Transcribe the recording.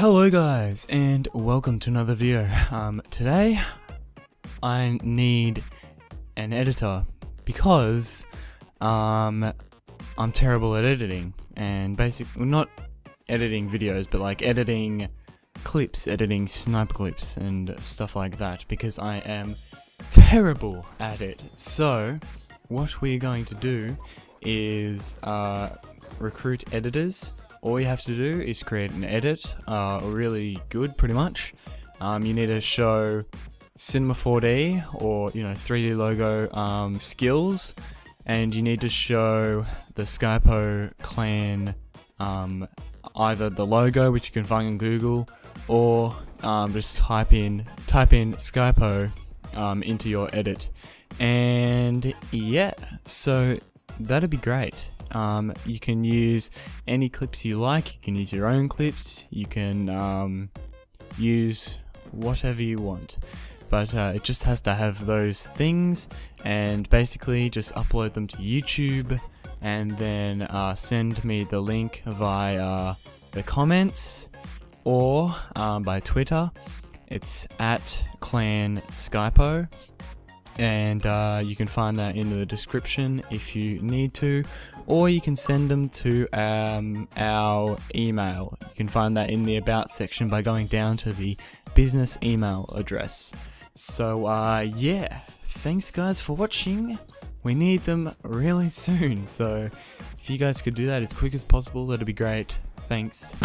Hello guys, and welcome to another video. Um, today, I need an editor because um, I'm terrible at editing, and basically not editing videos, but like editing clips, editing sniper clips and stuff like that, because I am terrible at it. So, what we're going to do is uh, recruit editors all you have to do is create an edit, uh, really good pretty much. Um, you need to show Cinema 4D or you know 3D logo um, skills, and you need to show the Skpo clan um, either the logo, which you can find on Google, or um, just type in type in Skpo um, into your edit, and yeah, so that'd be great. Um, you can use any clips you like. You can use your own clips. You can um, use whatever you want. But uh, it just has to have those things and basically just upload them to YouTube and then uh, send me the link via the comments or um, by Twitter. It's at Clan Skpo and uh, you can find that in the description if you need to or you can send them to um, our email. You can find that in the about section by going down to the business email address. So uh, yeah thanks guys for watching. We need them really soon. So if you guys could do that as quick as possible that'd be great. Thanks